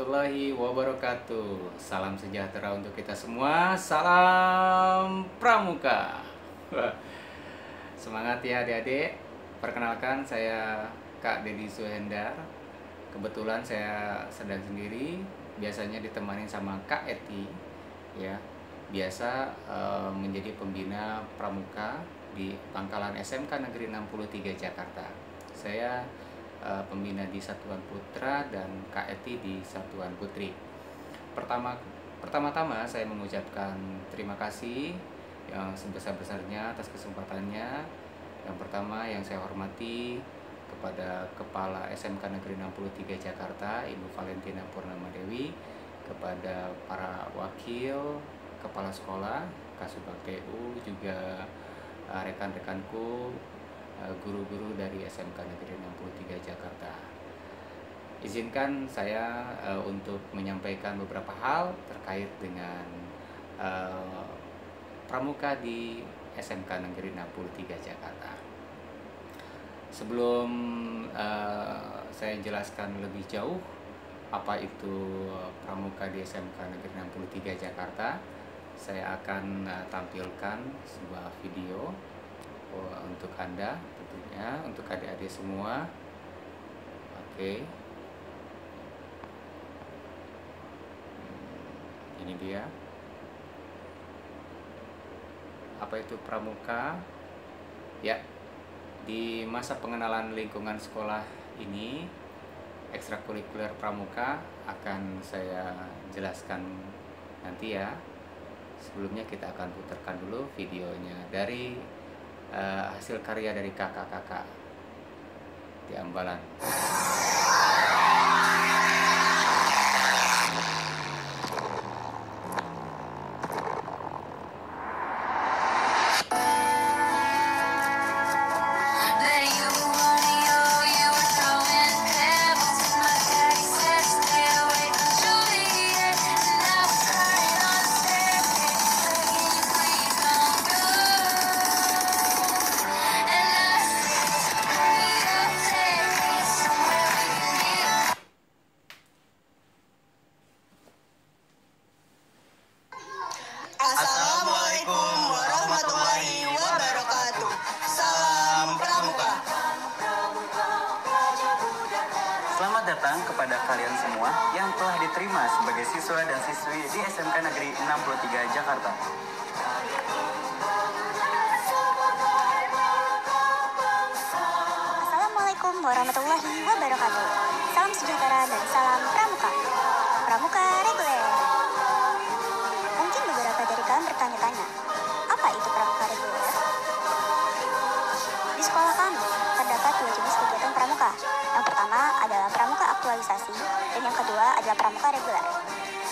warahmatullahi wabarakatuh. Salam sejahtera untuk kita semua. Salam pramuka. Semangat ya adik-adik. Perkenalkan saya Kak Dedi Suhendar. Kebetulan saya sedang sendiri. Biasanya ditemani sama Kak Eti. Ya, biasa uh, menjadi pembina pramuka di Pangkalan SMK Negeri 63 Jakarta. Saya uh, pembina di Satuan Putra dan KET di Satuan Putri. Pertama pertama-tama saya mengucapkan terima kasih yang sebesar-besarnya atas kesempatannya. Yang pertama yang saya hormati kepada Kepala SMK Negeri 63 Jakarta, Ibu Valentina Purnama Dewi, kepada para wakil kepala sekolah, Kasubag PU, juga uh, rekan-rekanku Eh, guru-guru dari SMK Negeri 63 Jakarta. Izinkan saya uh, untuk menyampaikan beberapa hal terkait dengan uh, pramuka di SMK Negeri 63 Jakarta. Sebelum uh, saya jelaskan lebih jauh apa itu pramuka di SMK Negeri 63 Jakarta, saya akan tampilkan sebuah video untuk Anda tentunya untuk adik-adik semua. Oke. Hmm, ini dia. Apa itu pramuka? Ya di masa pengenalan lingkungan sekolah ini ekstrakurikuler pramuka akan saya jelaskan nanti ya. Sebelumnya kita akan putarkan dulu videonya dari uh, hasil karya dari kakak-kakak di Ambalan. Yang telah diterima sebagai siswa dan siswi di SMK Negeri 63 Jakarta. Assalamualaikum warahmatullahi wabarakatuh. Salam sejahtera dan salam pramuka. Pramuka reguler. Mungkin beberapa dari kalian bertanya-tanya, apa itu pramuka reguler? Pramuka. Yang pertama adalah pramuka aktualisasi dan yang kedua adalah pramuka reguler.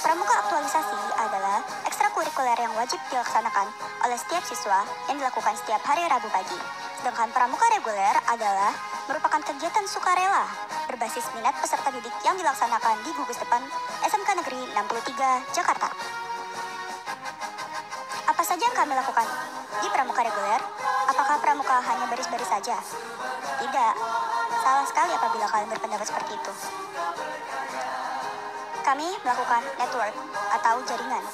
Pramuka aktualisasi adalah ekstrakurikuler yang wajib dilaksanakan oleh setiap siswa yang dilakukan setiap hari Rabu pagi. Sedangkan pramuka reguler adalah merupakan kegiatan sukarela berbasis minat peserta didik yang dilaksanakan di gugus depan SMK Negeri 63 Jakarta. Apa saja yang kami lakukan di pramuka reguler? Apakah pramuka hanya baris-baris saja? Tidak, salah sekali apabila kalian berpendapat seperti itu. Kami melakukan network atau jaringan.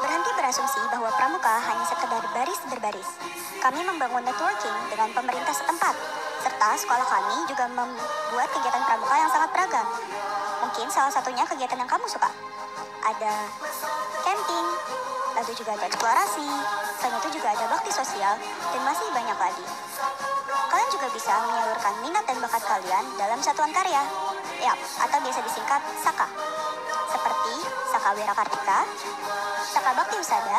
Berhenti berasumsi bahwa pramuka hanya sekedar baris berbaris. Kami membangun networking dengan pemerintah setempat, serta sekolah kami juga membuat kegiatan pramuka yang sangat beragam. Mungkin salah satunya kegiatan yang kamu suka. Ada lalu juga ada eksplorasi, selain itu juga ada bakti sosial, dan masih banyak lagi. Kalian juga bisa menyalurkan minat dan bakat kalian dalam satuan karya, ya, atau biasa disingkat SAKA. Seperti Saka Wira Kartika, Saka Bakti Usada,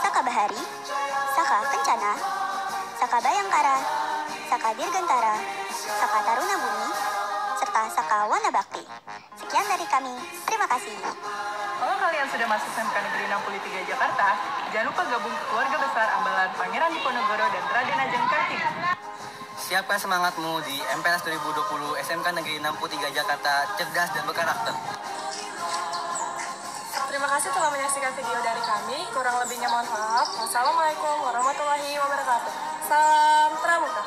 Saka Bahari, Saka Kencana, Saka Bayangkara, Saka Dirgantara, Saka Taruna Bumi, serta Saka Wana Bakti. Sekian dari kami, terima kasih. Kalau kalian sudah masuk SMK Negeri 63 Jakarta, jangan lupa gabung ke keluarga besar Ambalan Pangeran Diponegoro dan Raden Ajeng Kartini. Siapkan semangatmu di MPLS 2020 SMK Negeri 63 Jakarta, cerdas dan berkarakter. Terima kasih telah menyaksikan video dari kami. Kurang lebihnya mohon maaf. Wassalamualaikum warahmatullahi wabarakatuh. Salam Pramuka.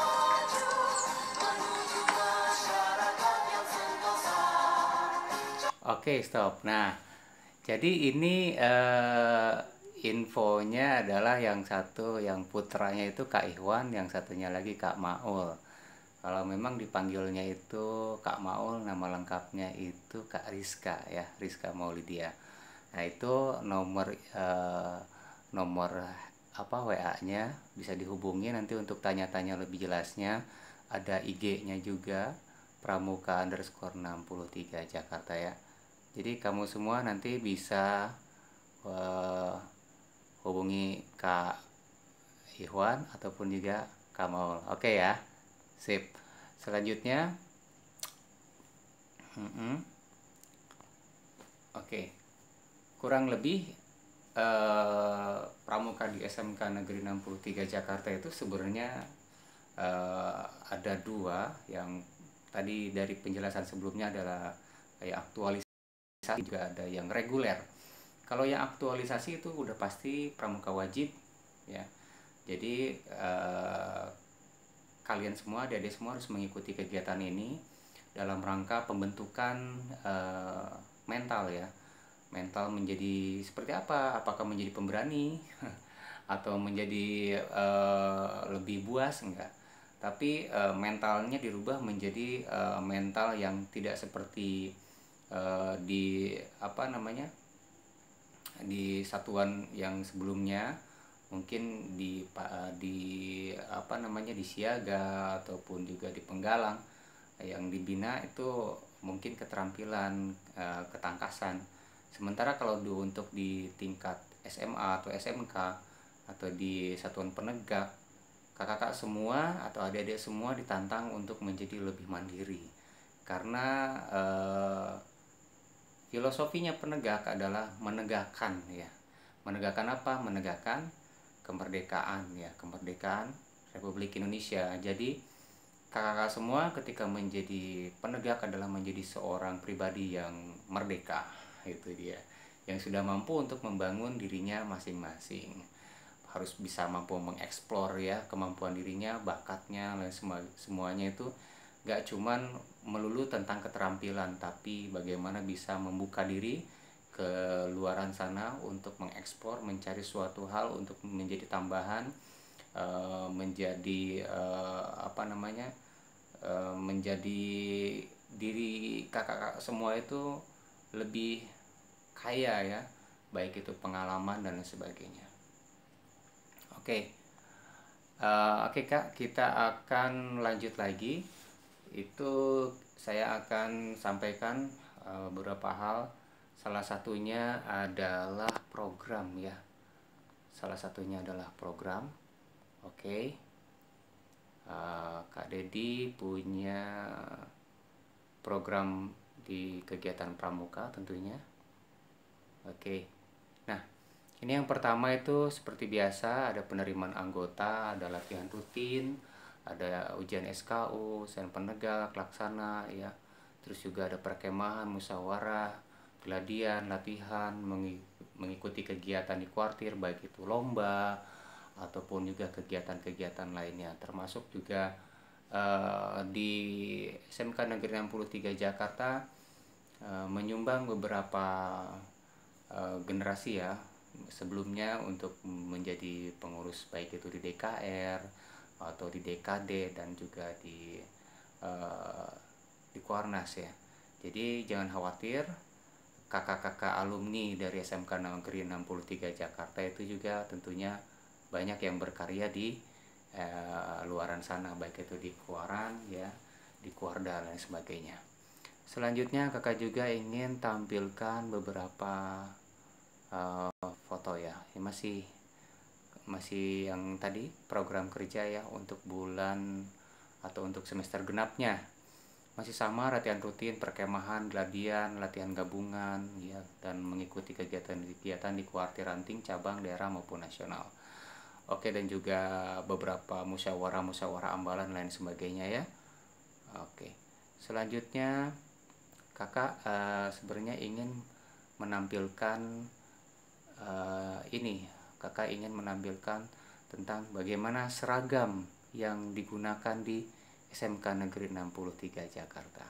Oke, stop. Nah, jadi ini eh, infonya adalah yang satu yang putranya itu Kak Ikhwan, yang satunya lagi Kak Maul. Kalau memang dipanggilnya itu Kak Maul, nama lengkapnya itu Kak Rizka ya, Rizka Maulidia. Nah, itu nomor eh, nomor apa WA-nya bisa dihubungi nanti untuk tanya-tanya lebih jelasnya. Ada IG-nya juga pramuka underscore 63 Jakarta ya. Jadi kamu semua nanti bisa eh, hubungi Kak Ikhwan ataupun juga Kak Maul. Oke ya, sip. Selanjutnya, Mm-mm. oke, kurang lebih eh, pramuka di SMK Negeri 63 Jakarta itu sebenarnya eh, ada dua yang tadi dari penjelasan sebelumnya adalah kayak aktualisasi juga ada yang reguler. Kalau yang aktualisasi itu udah pasti pramuka wajib ya. Jadi eh, kalian semua, adik-adik semua harus mengikuti kegiatan ini dalam rangka pembentukan eh, mental ya. Mental menjadi seperti apa? Apakah menjadi pemberani atau menjadi eh, lebih buas enggak? Tapi eh, mentalnya dirubah menjadi eh, mental yang tidak seperti eh, di apa namanya? di satuan yang sebelumnya mungkin di di apa namanya di siaga ataupun juga di penggalang yang dibina itu mungkin keterampilan eh, ketangkasan sementara kalau di, untuk di tingkat SMA atau SMK atau di satuan penegak kakak-kakak semua atau adik-adik semua ditantang untuk menjadi lebih mandiri karena eh, filosofinya penegak adalah menegakkan ya. Menegakkan apa? Menegakkan kemerdekaan ya. Kemerdekaan Republik Indonesia. Jadi kakak-kakak semua ketika menjadi penegak adalah menjadi seorang pribadi yang merdeka itu dia. Yang sudah mampu untuk membangun dirinya masing-masing. Harus bisa mampu mengeksplor ya kemampuan dirinya bakatnya dan semua semuanya itu. Gak cuman melulu tentang keterampilan tapi bagaimana bisa membuka diri ke luaran sana untuk mengeksplor mencari suatu hal untuk menjadi tambahan eh, menjadi eh, apa namanya eh, menjadi diri kakak-kakak semua itu lebih kaya ya baik itu pengalaman dan sebagainya. Oke. Eh, oke kak kita akan lanjut lagi itu saya akan sampaikan eh, beberapa hal. Salah satunya adalah program ya. Salah satunya adalah program. Oke. Eh, kak Dedi punya program di kegiatan pramuka tentunya. Oke. Nah ini yang pertama itu seperti biasa ada penerimaan anggota ada latihan rutin ada ujian SKU sen penegak laksana ya. Terus juga ada perkemahan musyawarah geladian latihan mengi- mengikuti kegiatan di kuartir baik itu lomba ataupun juga kegiatan-kegiatan lainnya. Termasuk juga eh, di SMK Negeri 63 Jakarta eh, menyumbang beberapa eh, generasi ya. Sebelumnya untuk menjadi pengurus baik itu di DKR atau di DKD dan juga di eh, di Kuarnas ya. Jadi jangan khawatir kakak-kakak alumni dari SMK Negeri 63 Jakarta itu juga tentunya banyak yang berkarya di eh, luaran sana baik itu di Kuaran ya, di Kuarda dan sebagainya. Selanjutnya kakak juga ingin tampilkan beberapa eh, foto ya. Ini masih masih yang tadi program kerja ya untuk bulan atau untuk semester genapnya. Masih sama latihan rutin perkemahan gladian latihan gabungan ya dan mengikuti kegiatan-kegiatan di kuartir ranting cabang daerah maupun nasional. Oke dan juga beberapa musyawarah musyawarah ambalan lain sebagainya ya. Oke selanjutnya kakak eh, sebenarnya ingin menampilkan eh, ini kakak ingin menampilkan tentang bagaimana seragam yang digunakan di SMK Negeri 63 Jakarta.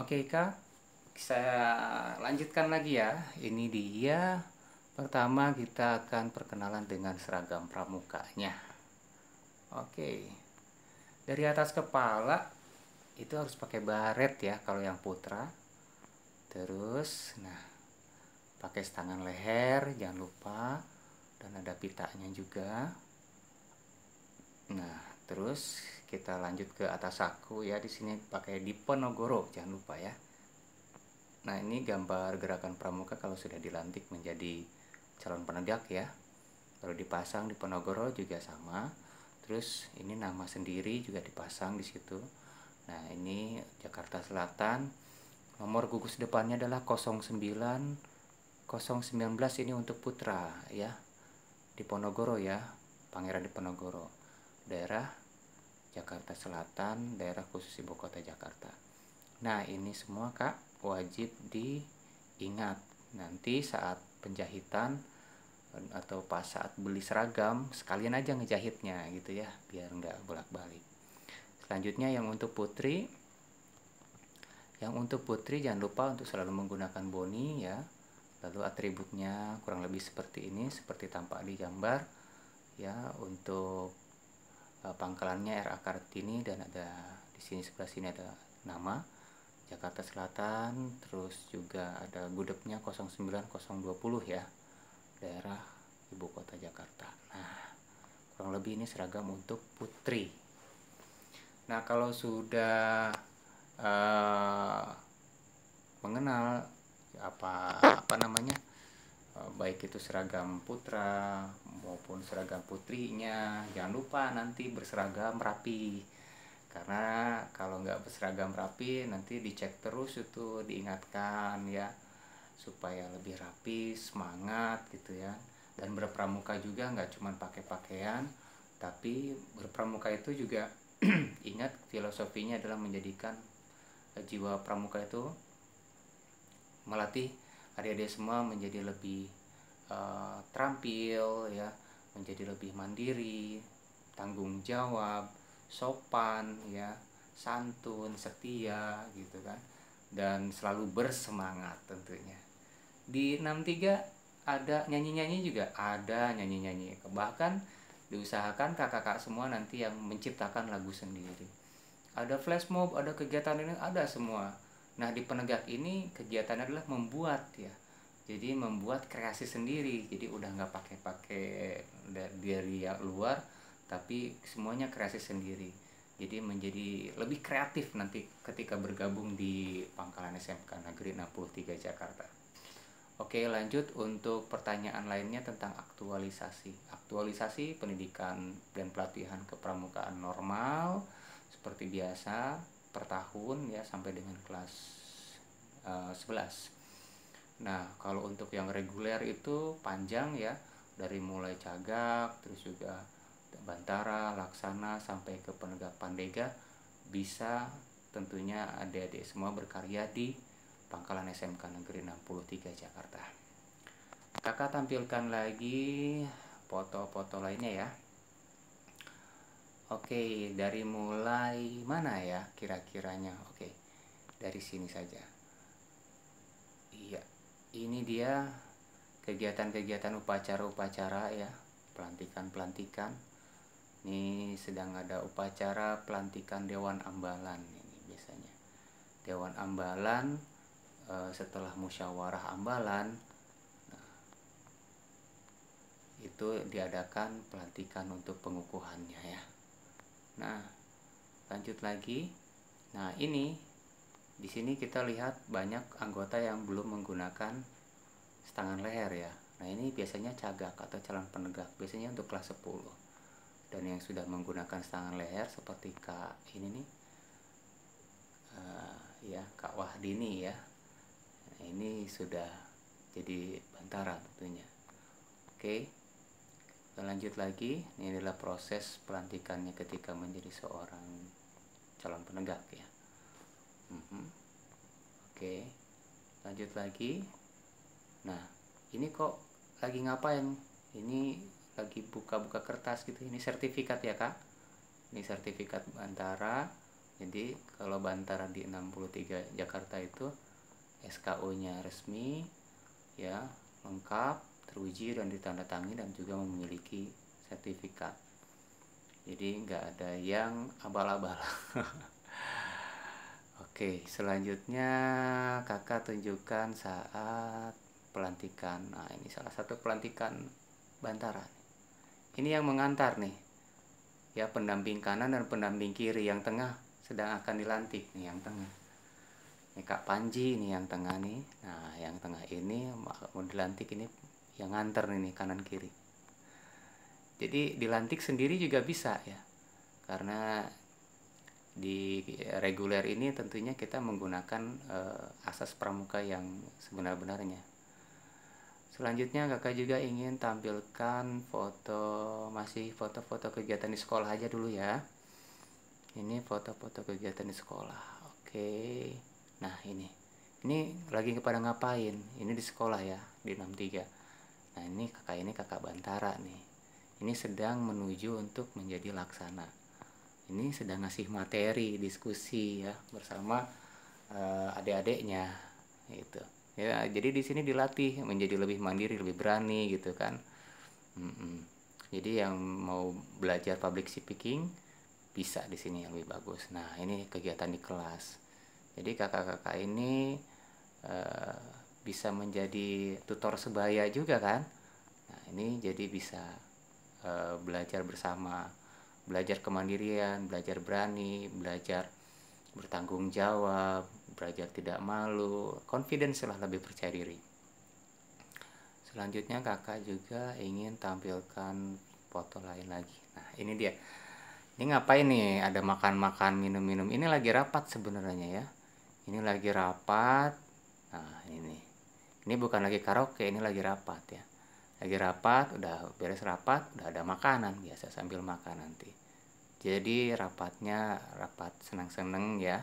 Oke kak, saya lanjutkan lagi ya. Ini dia. Pertama kita akan perkenalan dengan seragam pramukanya. Oke. Dari atas kepala itu harus pakai baret ya kalau yang putra. Terus, nah pakai setangan leher jangan lupa dan ada pitanya juga. Nah, terus kita lanjut ke atas saku ya di sini pakai Diponegoro jangan lupa ya. Nah ini gambar gerakan pramuka kalau sudah dilantik menjadi calon penegak ya. Kalau dipasang di Ponorogo juga sama. Terus ini nama sendiri juga dipasang di situ. Nah ini Jakarta Selatan nomor gugus depannya adalah 09 019 ini untuk putra ya di Ponorogo ya Pangeran di Ponorogo daerah Jakarta Selatan, daerah khusus ibu kota Jakarta. Nah, ini semua Kak wajib diingat. Nanti saat penjahitan atau pas saat beli seragam, sekalian aja ngejahitnya gitu ya, biar nggak bolak-balik. Selanjutnya yang untuk putri, yang untuk putri jangan lupa untuk selalu menggunakan boni ya. Lalu atributnya kurang lebih seperti ini, seperti tampak di gambar ya. Untuk uh, pangkalannya RA Kartini dan ada di sini sebelah sini ada nama Jakarta Selatan. Terus juga ada gudegnya 09020 ya daerah ibu kota Jakarta. Nah kurang lebih ini seragam untuk putri. Nah kalau sudah uh, mengenal apa apa namanya Eh, baik itu seragam putra maupun seragam putrinya. Jangan lupa nanti berseragam rapi. Karena kalau nggak berseragam rapi nanti dicek terus itu diingatkan ya supaya lebih rapi semangat gitu ya. Dan berpramuka juga nggak cuma pakai pakaian tapi berpramuka itu juga ingat filosofinya adalah menjadikan jiwa pramuka itu melatih adik-adik semua menjadi lebih uh, terampil ya menjadi lebih mandiri tanggung jawab sopan ya santun setia gitu kan. Dan selalu bersemangat tentunya. Di 63 ada nyanyi-nyanyi juga? Ada nyanyi-nyanyi. Bahkan diusahakan kakak-kakak semua nanti yang menciptakan lagu sendiri ada flash mob ada kegiatan ini ada semua Nah, di penegak ini kegiatan adalah membuat ya. Jadi membuat kreasi sendiri. Jadi udah nggak pakai-pakai dari luar, tapi semuanya kreasi sendiri. Jadi menjadi lebih kreatif nanti ketika bergabung di Pangkalan SMK Negeri 63 Jakarta. Oke, lanjut untuk pertanyaan lainnya tentang aktualisasi. Aktualisasi pendidikan dan pelatihan kepramukaan normal seperti biasa per tahun ya sampai dengan kelas uh, eh, 11 nah kalau untuk yang reguler itu panjang ya dari mulai cagak terus juga bantara laksana sampai ke penegak pandega bisa tentunya adik-adik semua berkarya di Pangkalan SMK Negeri 63 Jakarta. Kakak tampilkan lagi foto-foto lainnya ya Oke, dari mulai mana ya kira-kiranya? Oke, dari sini saja. Iya, ini dia kegiatan-kegiatan upacara-upacara ya, pelantikan-pelantikan. Ini sedang ada upacara pelantikan Dewan Ambalan ini biasanya. Dewan Ambalan e, setelah musyawarah Ambalan nah, itu diadakan pelantikan untuk pengukuhannya ya. Nah, lanjut lagi. Nah, ini di sini kita lihat banyak anggota yang belum menggunakan setangan leher ya. Nah, ini biasanya cagak atau calon penegak, biasanya untuk kelas 10. Dan yang sudah menggunakan setangan leher seperti Kak ini nih. Uh, ya, Kak Wahdini ya. Nah, ini sudah jadi bantara tentunya. Oke. Okay kita lanjut lagi. Ini adalah proses pelantikannya ketika menjadi seorang calon penegak ya. Mm-hmm. oke lanjut lagi. Nah ini kok lagi ngapain? Ini lagi buka-buka kertas gitu. Ini sertifikat ya kak. Ini sertifikat antara jadi kalau Bantara di 63 Jakarta itu SKU-nya resmi ya lengkap teruji dan ditandatangani dan juga memiliki sertifikat. Jadi nggak ada yang abal-abal. Oke selanjutnya kakak tunjukkan saat pelantikan. Nah ini salah satu pelantikan Bantara ini yang mengantar nih. Ya pendamping kanan dan pendamping kiri yang tengah sedang akan dilantik nih yang tengah. Ini Kak Panji nih yang tengah nih. Nah yang tengah ini mau dilantik ini yang nganter nih kanan kiri. Jadi dilantik sendiri juga bisa ya. Karena di reguler ini tentunya kita menggunakan uh, asas pramuka yang sebenar-benarnya. Selanjutnya kakak juga ingin tampilkan foto masih foto-foto kegiatan di sekolah aja dulu ya. Ini foto-foto kegiatan di sekolah. Oke. Nah ini. Ini lagi kepada ngapain? Ini di sekolah ya di 63 nah ini kakak ini kakak bantara nih. Ini sedang menuju untuk menjadi laksana. Ini sedang ngasih materi diskusi ya bersama uh, adik-adiknya itu ya jadi di sini dilatih menjadi lebih mandiri lebih berani gitu kan. Mm -mm. jadi yang mau belajar public speaking bisa di sini yang lebih bagus. Nah ini kegiatan di kelas. Jadi kakak-kakak ini uh, bisa menjadi tutor sebaya juga kan? Nah ini jadi bisa Eh, belajar bersama belajar kemandirian belajar berani belajar bertanggung jawab belajar tidak malu confidence lah lebih percaya diri. Selanjutnya kakak juga ingin tampilkan foto lain lagi. Nah ini dia. Ini ngapain nih? Ada makan-makan minum-minum. Ini lagi rapat sebenarnya ya. Ini lagi rapat. Nah ini ini bukan lagi karaoke ini lagi rapat ya. Lagi rapat udah beres rapat udah ada makanan biasa sambil makan nanti. Jadi rapatnya rapat senang-senang ya.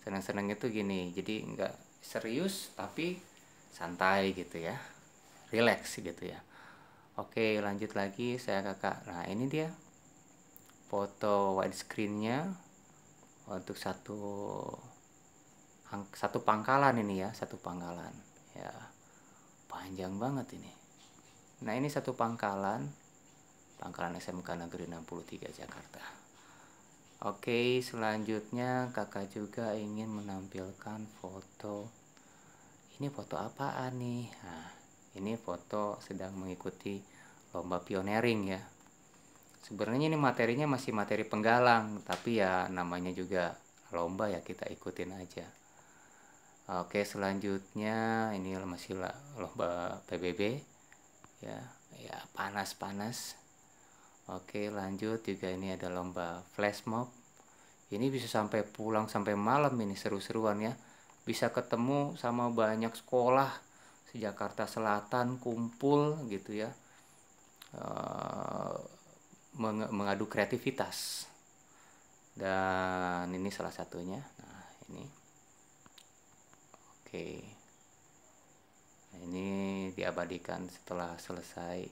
Senang-senang itu gini jadi nggak serius tapi santai gitu ya. Relax gitu ya. Oke lanjut lagi saya kakak nah ini dia. Foto widescreennya untuk satu satu pangkalan ini ya satu pangkalan ya panjang banget ini. Nah ini satu pangkalan. Pangkalan SMK Negeri 63 Jakarta. Oke selanjutnya kakak juga ingin menampilkan foto. Ini foto apaan nih? Nah ini foto sedang mengikuti lomba pioneering ya. Sebenarnya ini materinya masih materi penggalang Tapi ya namanya juga lomba ya kita ikutin aja Oke selanjutnya ini masih lomba PBB ya ya panas-panas. Oke lanjut juga ini ada lomba flash mob. Ini bisa sampai pulang sampai malam ini seru-seruan ya. Bisa ketemu sama banyak sekolah di Jakarta Selatan kumpul gitu ya. Uh, mengadu kreativitas. Dan ini salah satunya. Nah ini oke. Okay ini diabadikan setelah selesai.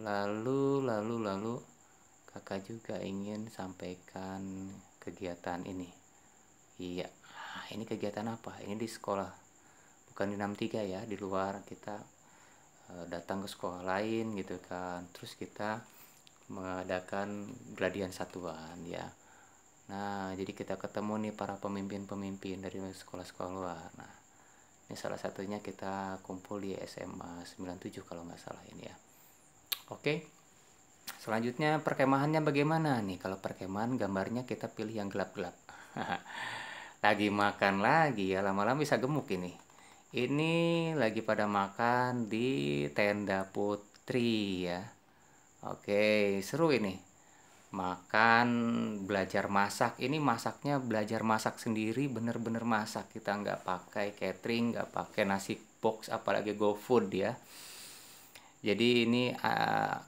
Lalu lalu lalu kakak juga ingin sampaikan kegiatan ini. Iya. Ah, ini kegiatan apa? Ini di sekolah. Bukan di 63 ya di luar. Kita uh, datang ke sekolah lain gitu kan. Terus kita mengadakan gladian satuan ya. Nah jadi kita ketemu nih para pemimpin-pemimpin dari sekolah-sekolah luar. Nah ini salah satunya kita kumpul di SMA 97 kalau nggak salah ini ya. Oke. Selanjutnya perkemahannya bagaimana nih? Kalau perkemahan gambarnya kita pilih yang gelap-gelap. Lagi makan lagi ya lama-lama bisa gemuk ini. Ini lagi pada makan di tenda putri ya. Oke seru ini makan belajar masak. Ini masaknya belajar masak sendiri bener-bener masak. Kita nggak pakai catering nggak pakai nasi box apalagi go food ya. Jadi ini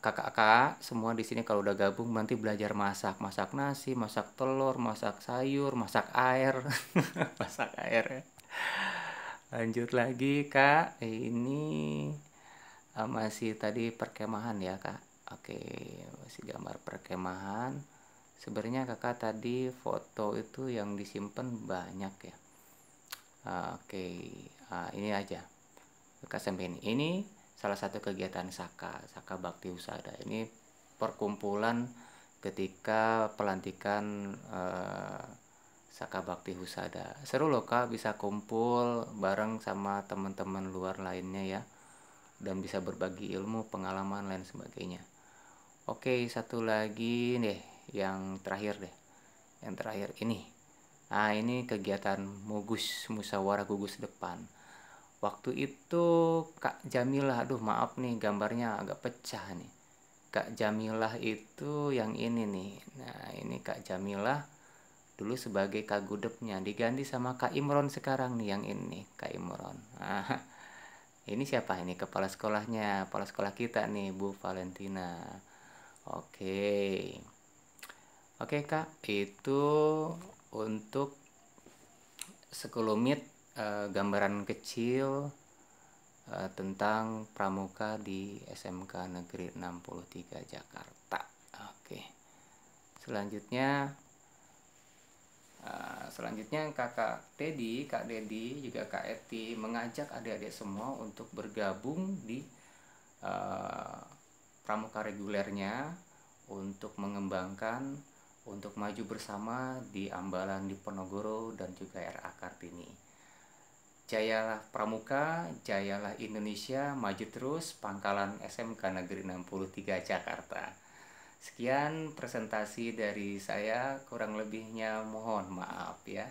kakak-kakak uh, semua di sini kalau udah gabung nanti belajar masak. Masak nasi masak telur masak sayur masak air. Masak air ya. Lanjut lagi kak. Ini uh, masih tadi perkemahan ya kak. Oke, masih gambar perkemahan. sebenarnya kakak tadi foto itu yang disimpan banyak ya. Ah, oke Ah, ini aja. Kakak sampein ini salah satu kegiatan Saka Saka Bakti Usada. Ini perkumpulan ketika pelantikan eh, Saka Bakti Husada seru loh kak bisa kumpul bareng sama teman-teman luar lainnya ya dan bisa berbagi ilmu pengalaman lain sebagainya oke satu lagi deh yang terakhir deh. Yang terakhir ini. Nah ini kegiatan mugus musyawarah gugus depan. Waktu itu Kak Jamilah aduh maaf nih gambarnya agak pecah nih. Kak Jamilah itu yang ini nih. Nah ini Kak Jamilah dulu sebagai Kak Gudepnya diganti sama Kak Imron sekarang nih yang ini Kak Imron. Nah, ini siapa? Ini kepala sekolahnya kepala sekolah kita nih Bu Valentina oke oke Kak itu untuk sekelumit eh, gambaran kecil eh, tentang pramuka di SMK Negeri 63 Jakarta. Oke. Selanjutnya eh, selanjutnya Kakak Dedi, Kak Dedi juga Kak Eti mengajak adik-adik semua untuk bergabung di eh, pramuka regulernya untuk mengembangkan untuk maju bersama di Ambalan di Ponorogo dan juga RA Kartini. Jayalah Pramuka, jayalah Indonesia, maju terus Pangkalan SMK Negeri 63 Jakarta. Sekian presentasi dari saya, kurang lebihnya mohon maaf ya.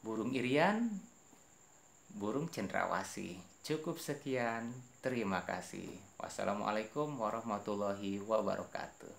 Burung Irian, burung cendrawasih. Cukup sekian, terima kasih. Wassalamualaikum warahmatullahi wabarakatuh.